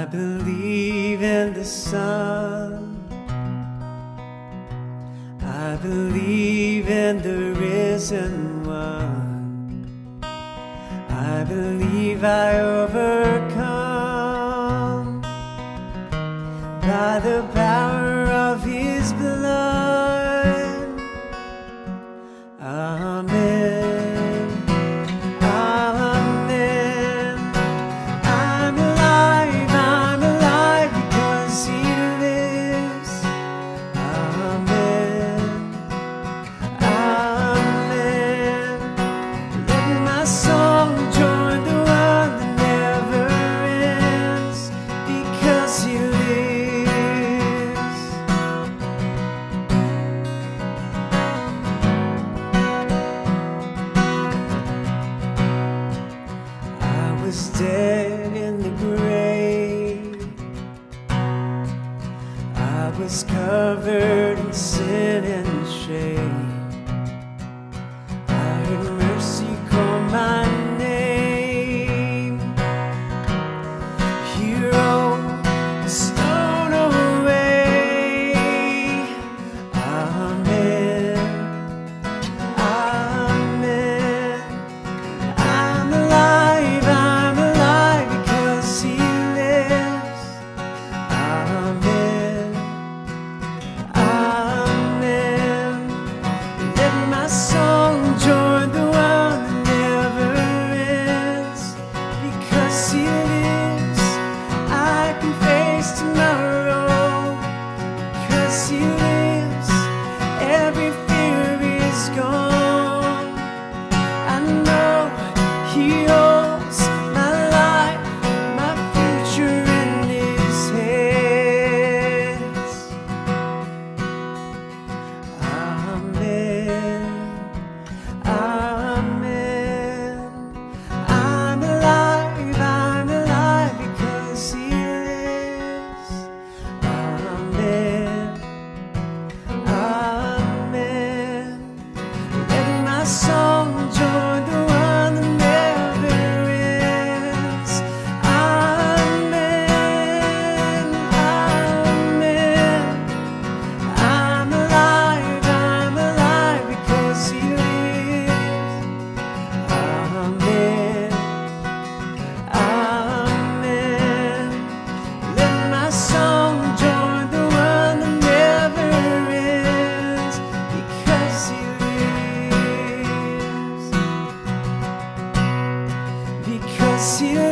I believe in the son. I believe in the risen one. I believe I overcome by the power of his blood. Amen. was dead in the grave. I was covered in sin and shame. cielo.